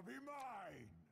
Shall be mine!